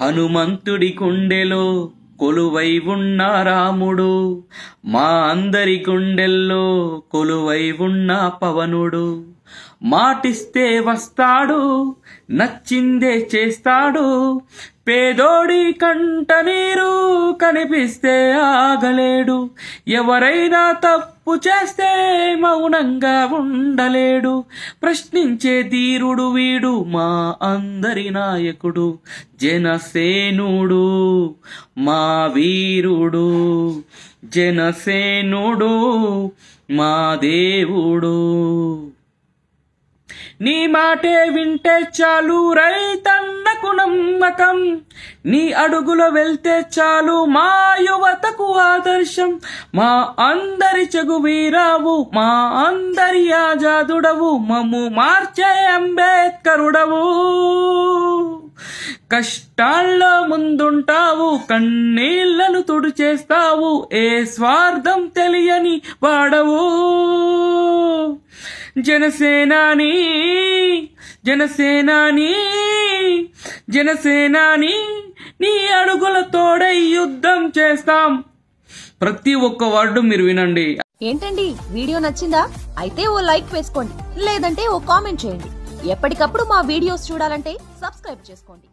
హనుమంతుడి కుండెలో కొలువై ఉన్న రాముడు మా అందరి గుండెల్లో కొలువై ఉన్న పవనుడు. మాటిస్తే వస్తాడు నచ్చిందే చేస్తాడు. పేదోడి కంట నీరు కనిపిస్తే ఆగలేడు. ఎవరైనా తప్పు చేస్తే మౌనంగా ఉండలేడు. ప్రశ్నించే ధీరుడు వీడు మా అందరి నాయకుడు జనసేనుడు మా వీరుడు. జనసేనుడు మా దేవుడు. నీ మాటే వింటే చాలు రైతన్నకు నమ్మకం. నీ అడుగులో వెళ్తే చాలు మా యువతకు ఆదర్శం. మా అందరి చెగు వీరావు మా అందరి ఆజాదుడవు మమ్ము మార్చే అంబేద్కరుడవు. కష్టాల్లో ముందుంటావు కన్నీళ్ళను తుడిచేస్తావు ఏ స్వార్థం తెలియని వాడవు. జనసేనాని జనసేనాని జనసేనాని నీ అడుగుల తోడై యుద్ధం చేస్తాం. ప్రతి ఒక్క వర్డ్ మీరు వినండి. ఏంటండి? వీడియో నచ్చిందా? అయితే ఓ లైక్ వేసుకోండి. లేదంటే ఓ కామెంట్ చేయండి. ఎప్పటికప్పుడు మా వీడియోస్ చూడాలంటే సబ్స్క్రైబ్ చేసుకోండి.